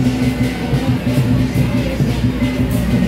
I'm sorry.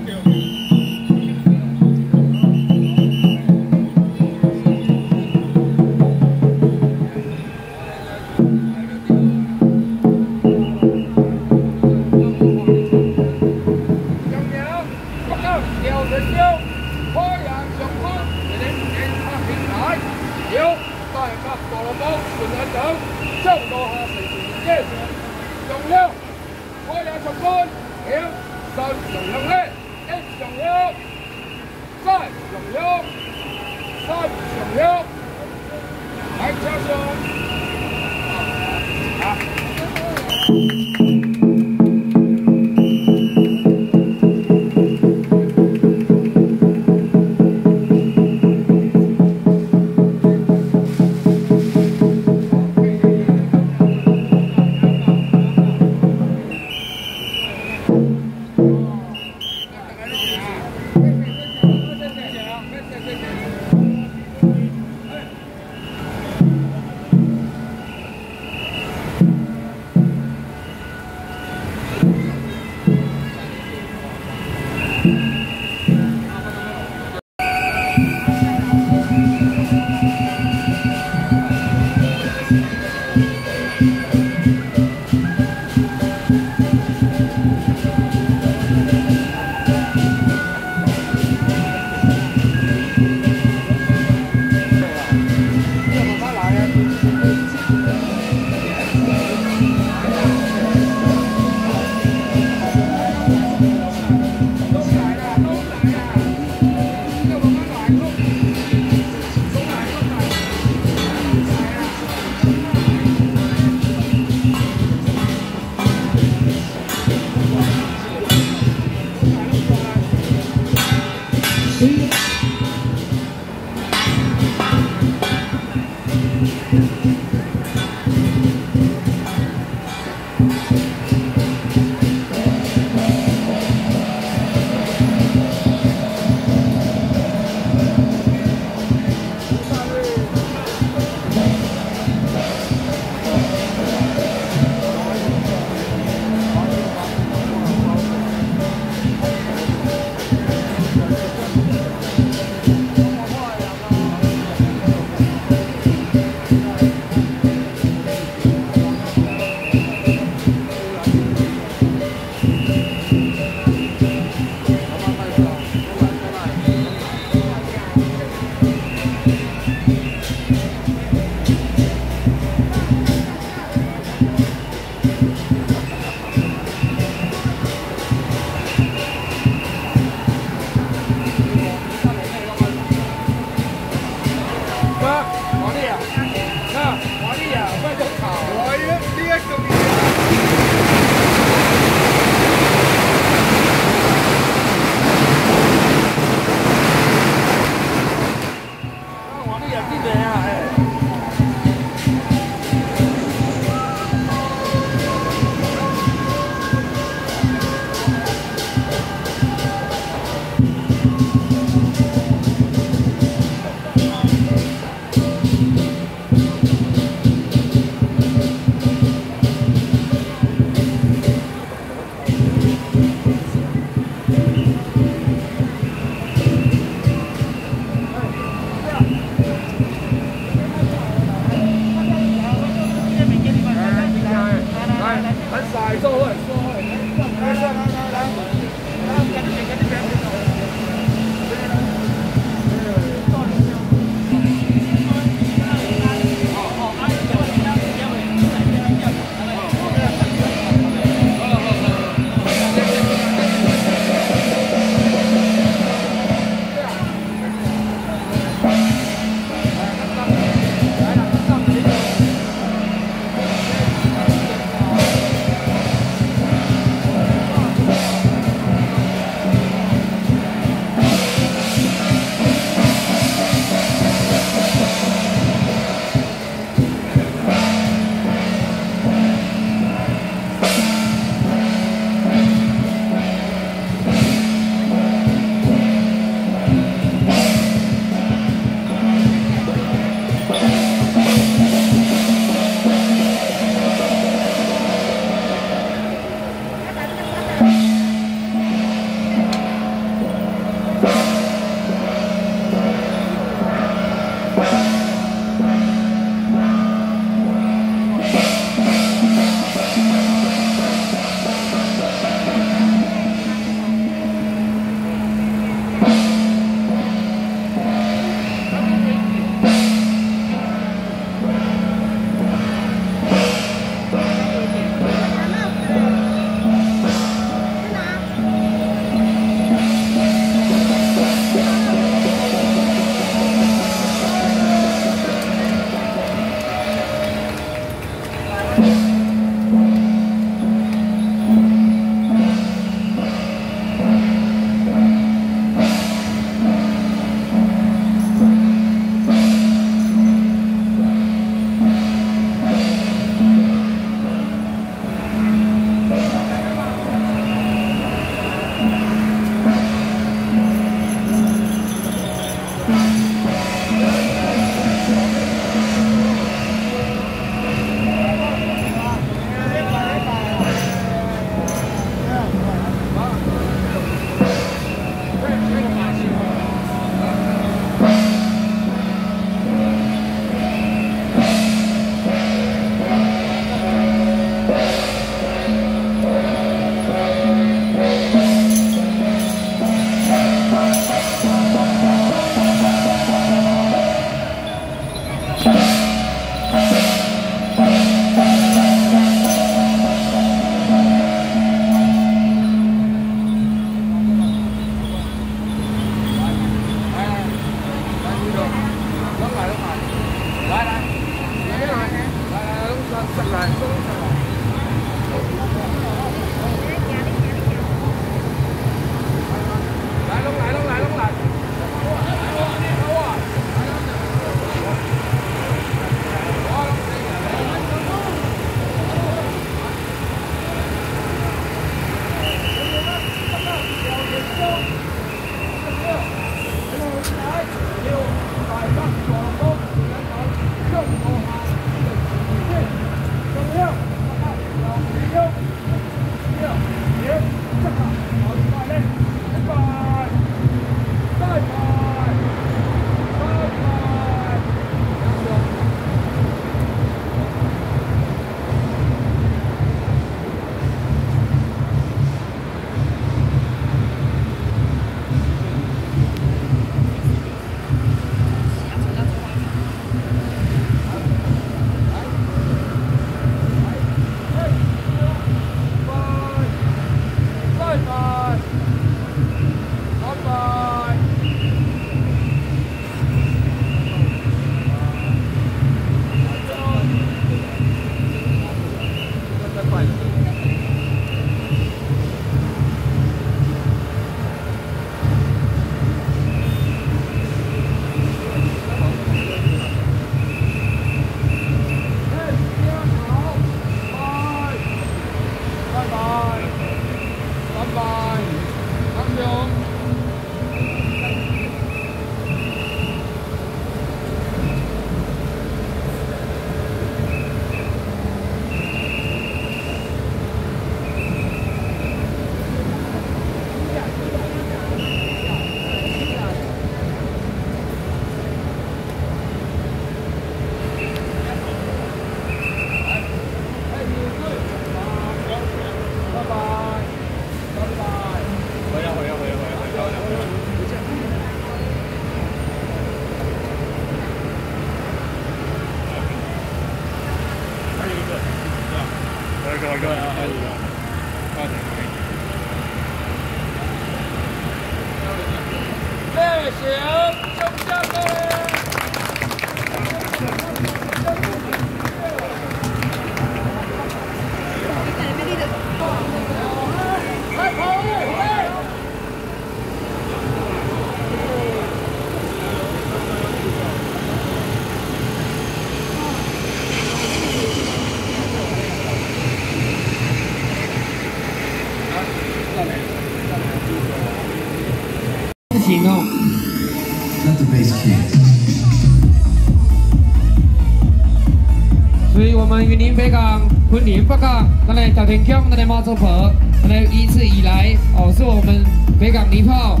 们云林北港、昆林北港，那里小田江，那里马祖婆，那里一直以来哦，是我们北港泥炮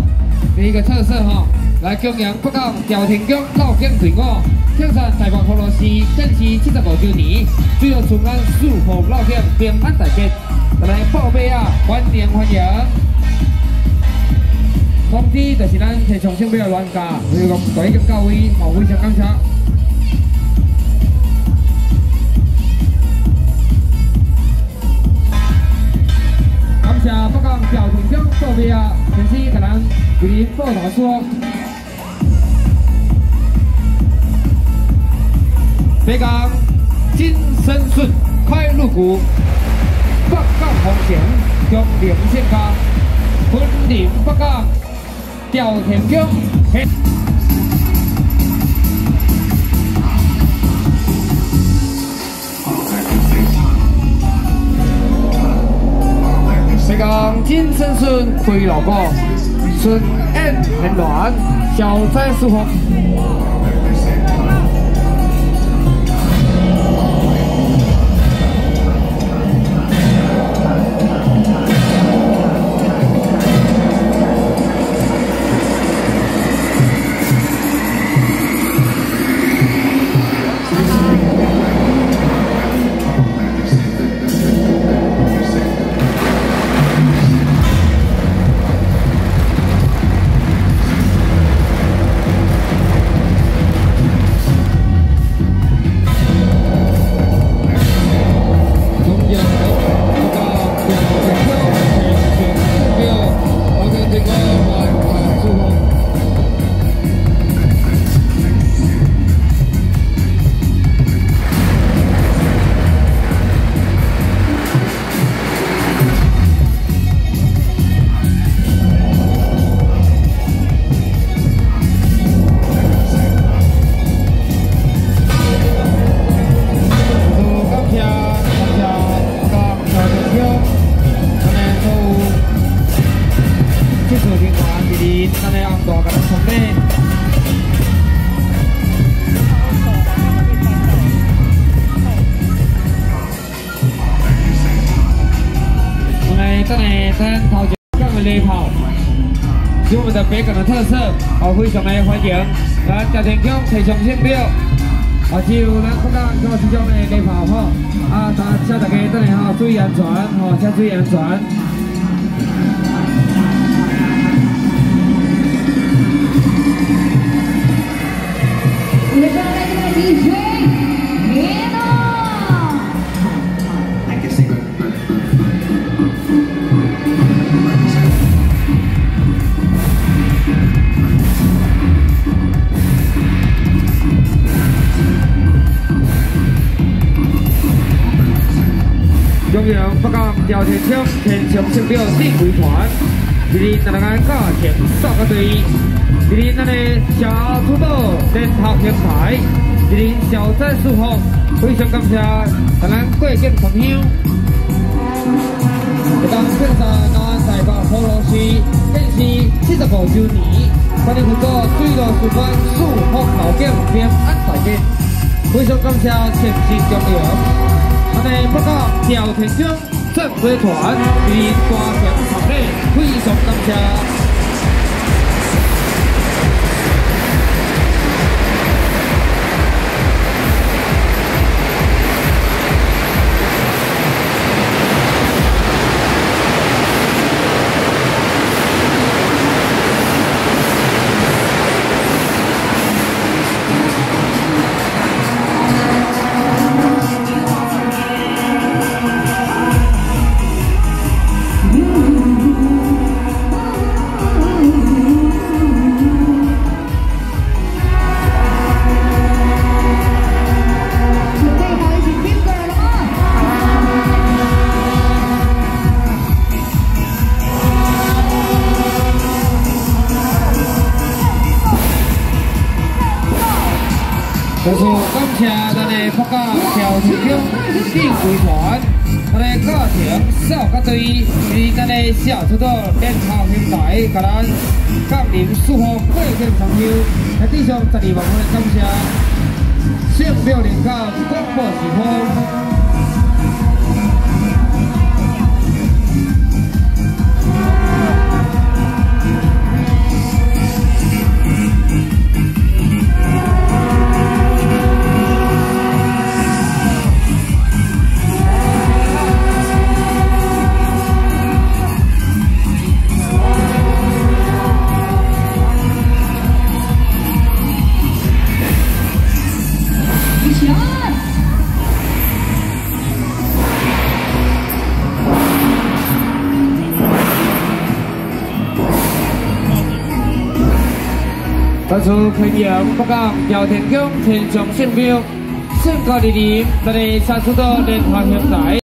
的一个特色哈。来供养北港小田江老建队伍，庆祝台北俄罗斯建市七十五周年，最后顺安祝福老建平安大吉，来报备啊，欢迎欢迎。通知就是咱提倡性比较乱加，所以讲各位各位，好非常感谢。章报备啊，先先给您报道说，北港金生顺开路股，北港红线中连线卡，昆林北港。赵田江，这个金生顺回老婆，顺恩很暖，小灾舒服。是我们的北港的特色，哦，非常的欢迎。来，家庭乡提倡性表，啊，就咱北港做这种的礼炮哈，啊，大请大家等下哈，注意安全，哈，调天枪天枪升标指挥团，今日咱来加强三个队，今日咱的小土豆联合平台，今日小寨祝福，非常感谢咱咱过境同乡。北港庆祝南台北俄罗斯建市七十五周年，欢迎合作水路事关祝福老境平安大吉，非常感谢前线中央。我们北港调田乡政委团与大强场内非常感谢。thương hiệu của các giàu thành công thành trong sinh viên xin có địa điểm và đây sản xuất tôi đến hoàng hiện tại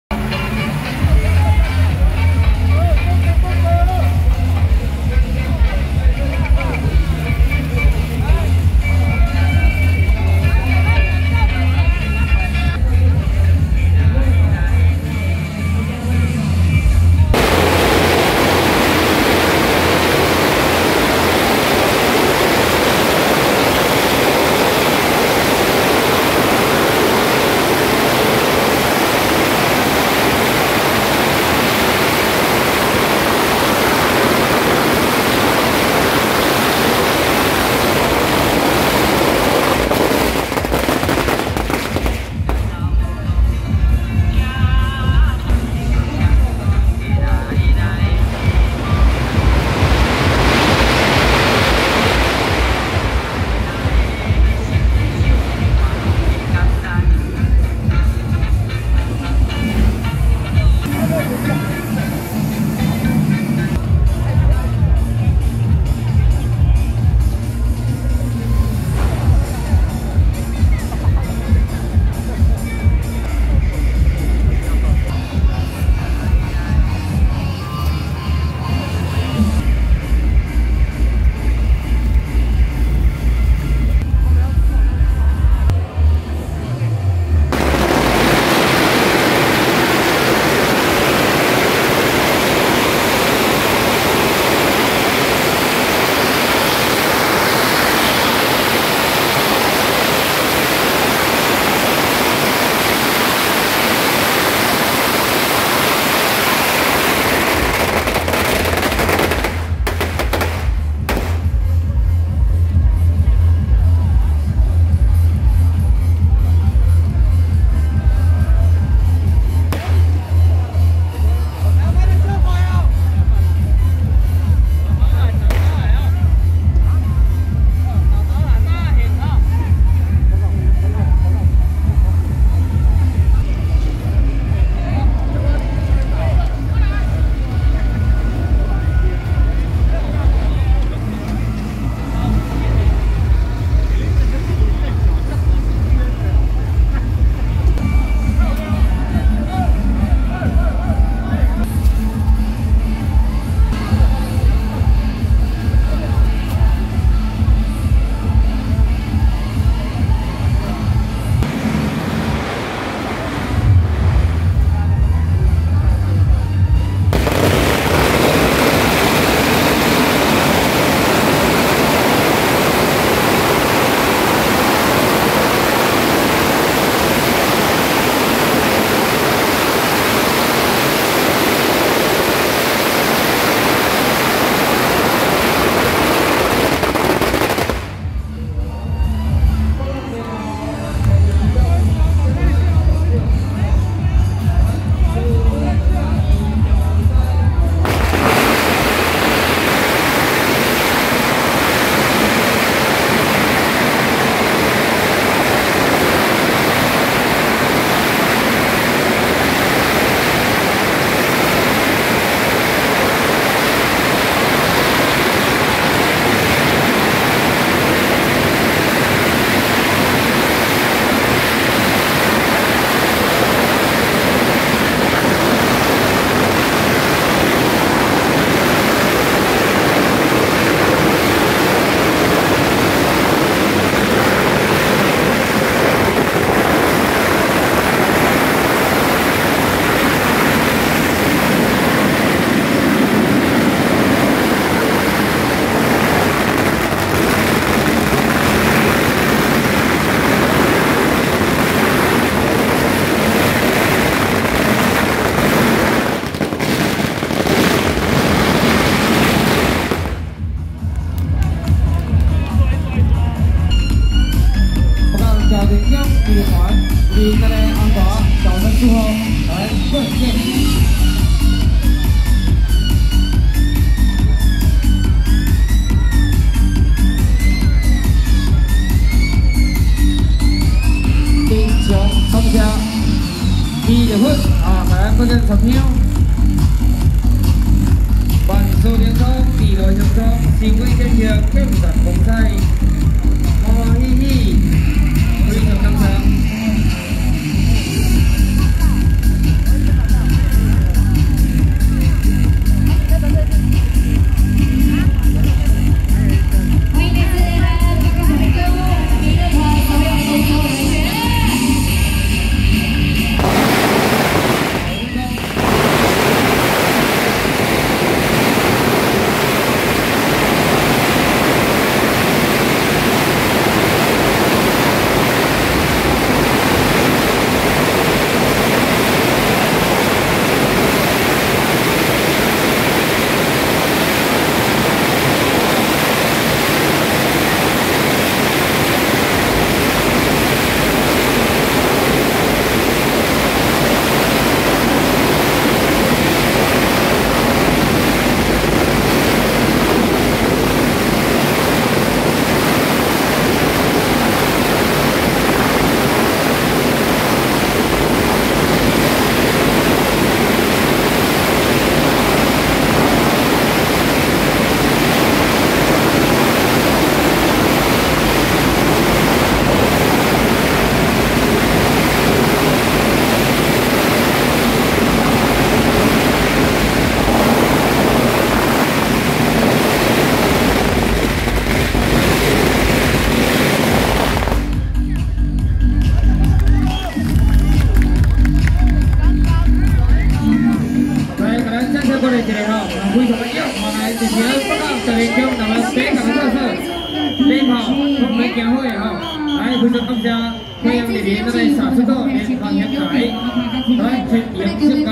来，全营升高。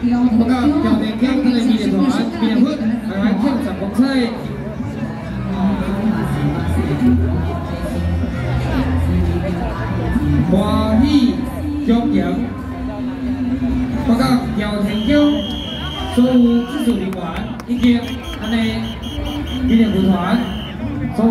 北港小连枪那个米的团，米的分，来，枪上公菜。欢喜中营。报告调田江所有技术人员以及咱的纪念舞团所有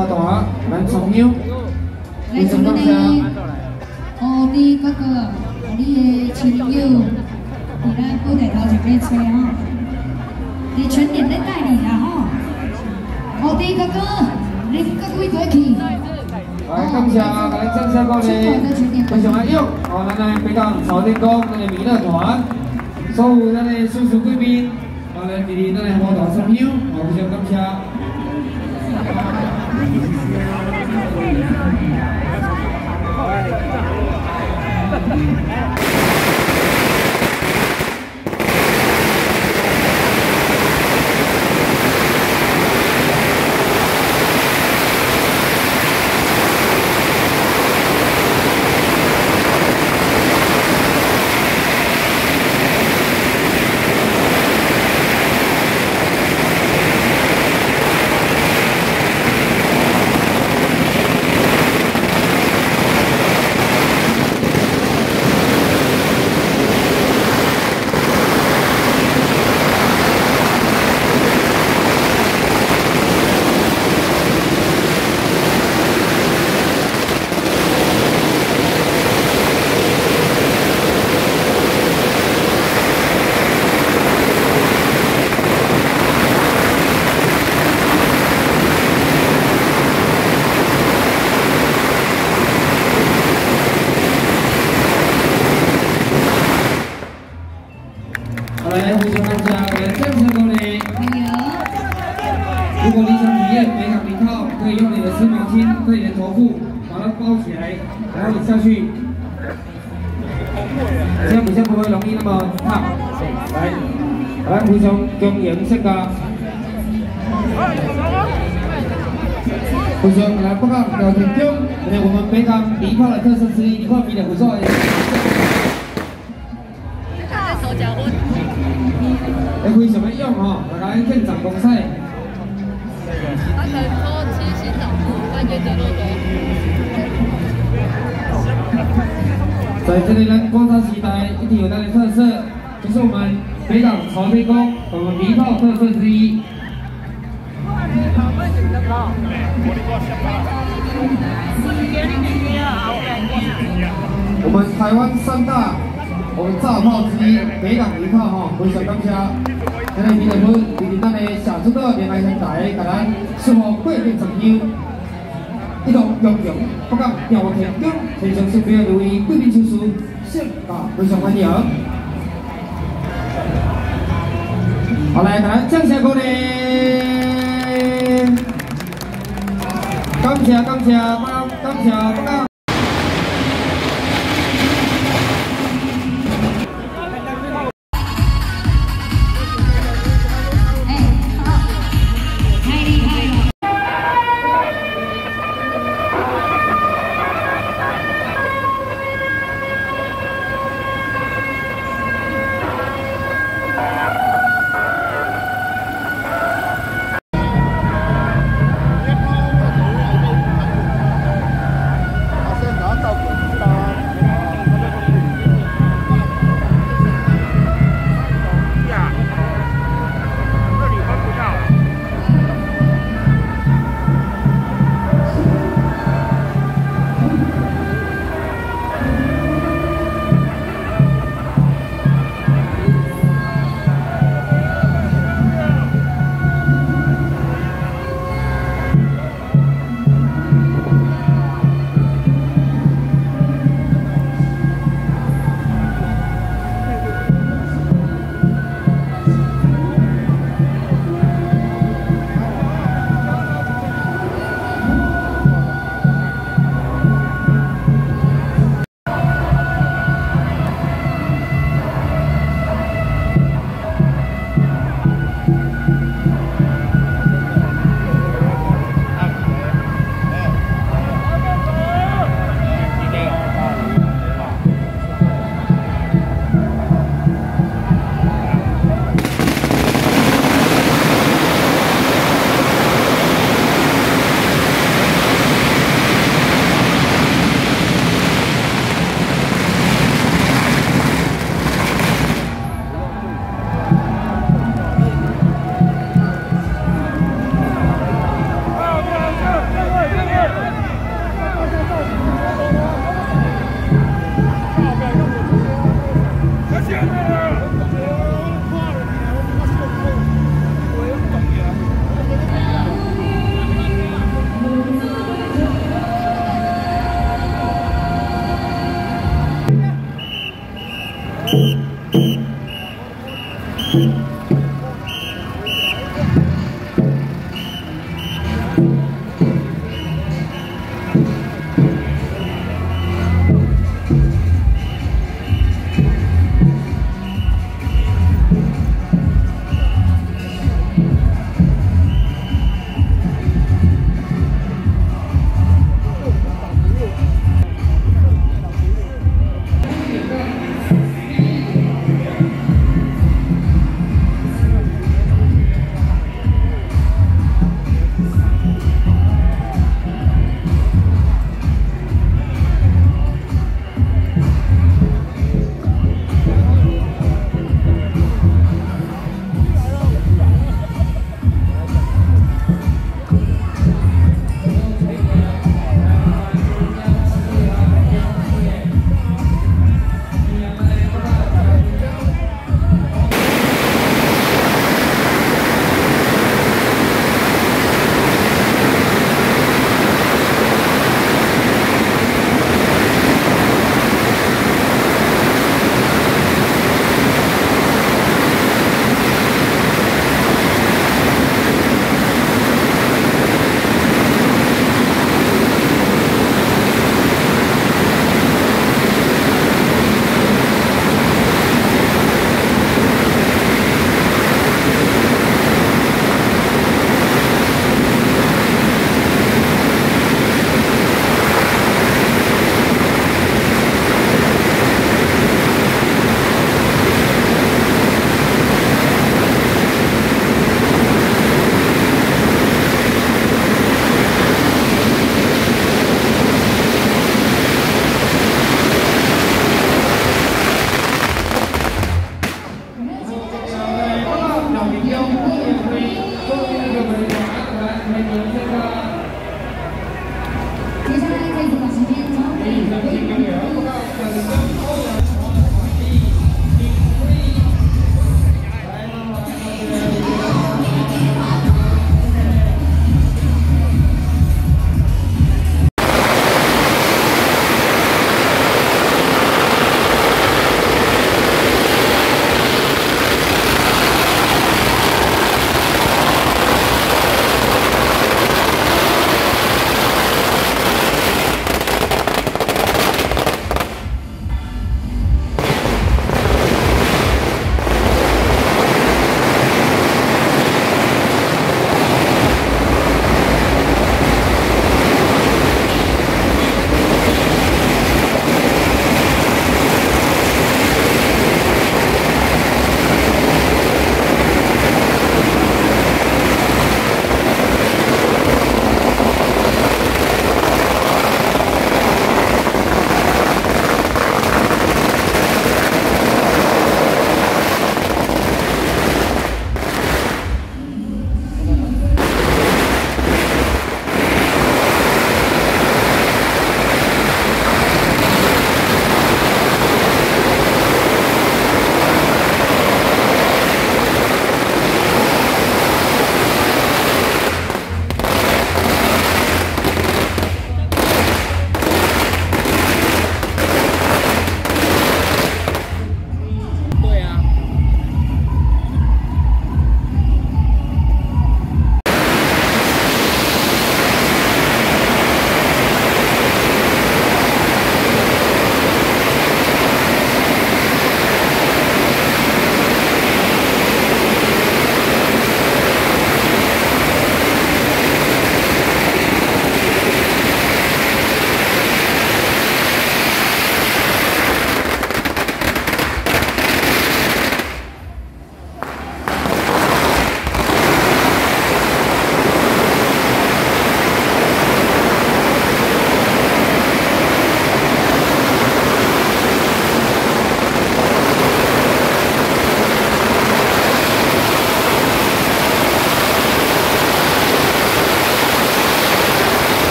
纪念活动啊，咱重邀，来自咱的欧弟哥哥，你的亲友，伫咱舞台头前面吹吼，你全年在带你啦吼。欧弟哥哥，你各位过去。来，感谢咱正式过来，非常的用，哦，咱的北港朝天宫咱的弥勒团，所有咱的叔叔贵宾，哦，来莅临咱的活动参与，哦，经验性的，不像来报告有天地方，我们北港琵琶的特色之一，你看琵琶胡哨的，你看手脚，为什么用哦？大家看长工菜。他可以说七星掌骨扮演的多多。在这里呢，广州时代一定有它的特色，就是我们北港潮飞公。特色之一。我们台湾三大我们炸炮之一，北港泥炮哈，非常感谢。今日民众们，今咱的下主岛连来平台，甲咱祝福贵宾成优，一同荣荣不讲调天宫，非常是非常留意贵宾出事，盛大非常欢迎。好，来，咱掌声鼓励，感谢感谢，感谢不讲。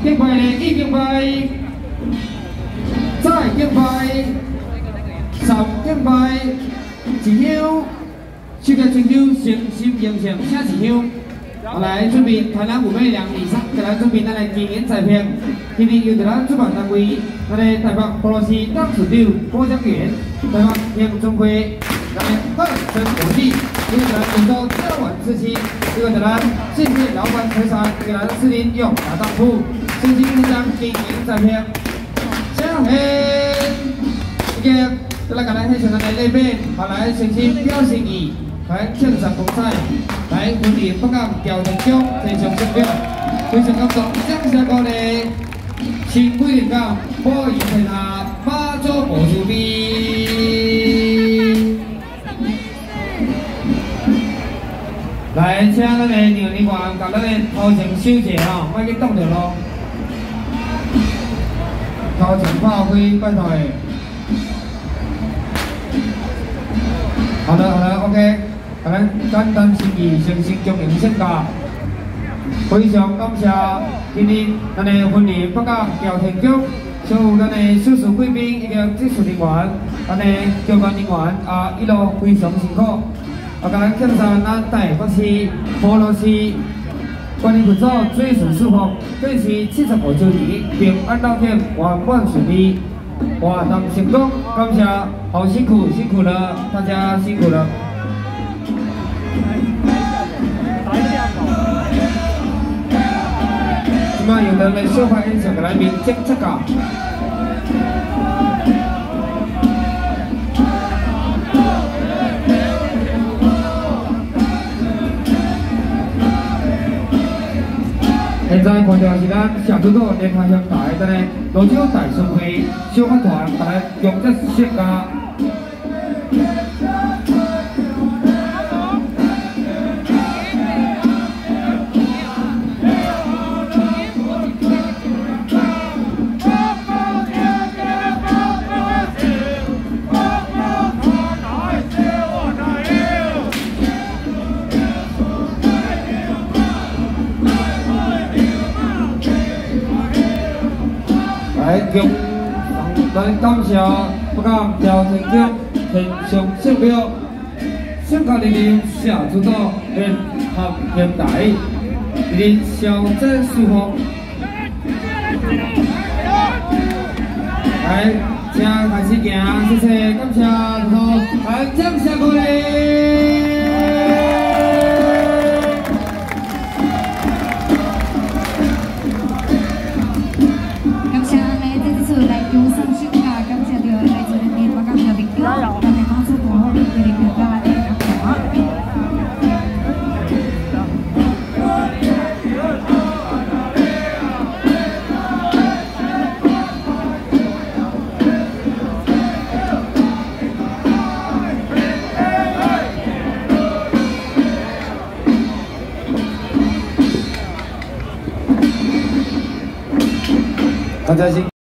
敬三敬拜的已敬拜，再敬拜，三敬拜，一香，手个成就诚心迎上请一香。好来准备台南五百两以上，给咱准备咱的纪念彩票。今日由咱主办单位，咱的台北俄罗斯当市长郭江源，台北田中辉，咱的贺生国际，这个咱广州嘉晚之星，这个咱谢谢老板财产，这个咱四零用大当铺，真心分享纪念彩票。谢谢，这个再来给咱黑上咱的那边，好来诚心表心意。来庆祝公赛，来婚礼北港调停区提上圣表，非常感动，感谢各位新贵人港欢迎在下马祖魔术兵。来，请咱的牛年员甲咱的头前收一下吼，莫去动着咯。头前炮灰拜托的。好的，好的，OK。咱简单心意，诚心恭迎圣家，非常感谢今日咱的婚礼北港调停局，所有咱的叔叔贵宾以及技术人员，咱的交办人员啊，一路非常辛苦。啊，甲咱庆祝咱台北市俄罗斯管理群组最顺祝福，这是七十五周年，并按当天，圆满顺利，活动成功，感谢，好辛苦，辛苦了，大家辛苦了。今晚有的来说话音响来宾接这个。现在看到是咱下主岛联合乡台的呢，罗州大巡会小花团来用这时间。来感谢不敢调停局天上圣标，圣家人民下主岛联合平台，人小镇舒服。来，请开始行，谢谢，感谢，然后来掌声鼓励。大家先。